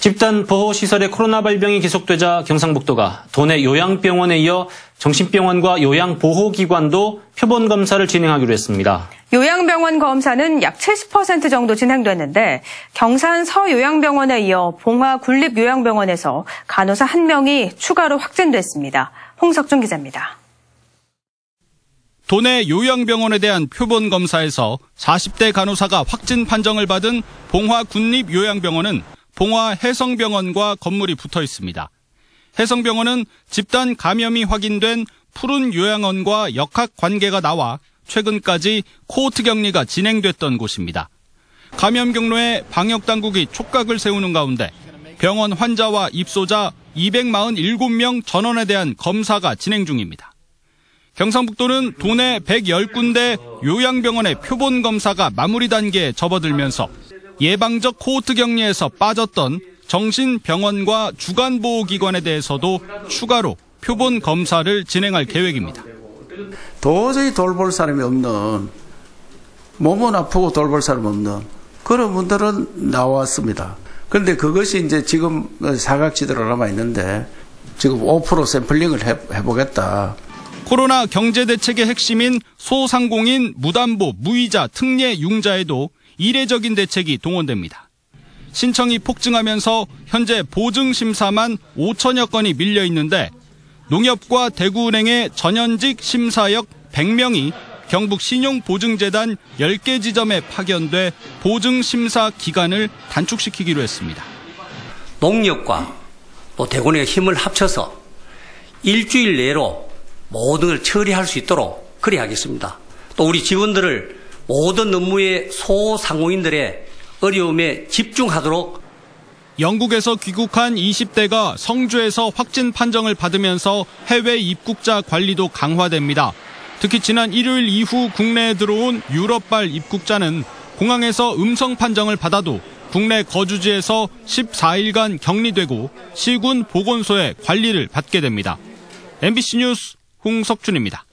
집단 보호시설의 코로나 발병이 계속되자 경상북도가 도내 요양병원에 이어 정신병원과 요양보호기관도 표본 검사를 진행하기로 했습니다. 요양병원 검사는 약 70% 정도 진행됐는데 경산 서요양병원에 이어 봉화 군립요양병원에서 간호사 1명이 추가로 확진됐습니다. 홍석준 기자입니다. 도내 요양병원에 대한 표본 검사에서 40대 간호사가 확진 판정을 받은 봉화 군립요양병원은 봉화 해성병원과 건물이 붙어 있습니다. 해성병원은 집단 감염이 확인된 푸른 요양원과 역학 관계가 나와 최근까지 코호트 격리가 진행됐던 곳입니다. 감염 경로에 방역 당국이 촉각을 세우는 가운데 병원 환자와 입소자 247명 전원에 대한 검사가 진행 중입니다. 경상북도는 도내 110군데 요양병원의 표본 검사가 마무리 단계에 접어들면서 예방적 코호트 격리에서 빠졌던 정신병원과 주간보호기관에 대해서도 추가로 표본 검사를 진행할 계획입니다. 도저히 돌볼 사람이 없는 몸은 아프고 돌볼 사람 없는 그런 분들은 나왔습니다. 그런데 그것이 이제 지금 사각지대로 남아 있는데 지금 5% 샘플링을 해, 해보겠다. 코로나 경제 대책의 핵심인 소상공인 무담보 무이자 특례 융자에도 이례적인 대책이 동원됩니다. 신청이 폭증하면서 현재 보증 심사만 5천여 건이 밀려 있는데 농협과 대구은행의 전현직 심사역 100명이 경북 신용보증재단 10개 지점에 파견돼 보증 심사 기간을 단축시키기로 했습니다. 농협과 또 대구은행의 힘을 합쳐서 일주일 내로 모든 걸 처리할 수 있도록 그리 하겠습니다. 또 우리 직원들을 모든 업무의 소상공인들의 어려움에 집중하도록 영국에서 귀국한 20대가 성주에서 확진 판정을 받으면서 해외 입국자 관리도 강화됩니다. 특히 지난 일요일 이후 국내에 들어온 유럽발 입국자는 공항에서 음성 판정을 받아도 국내 거주지에서 14일간 격리되고 시군 보건소에 관리를 받게 됩니다. MBC 뉴스 홍석준입니다.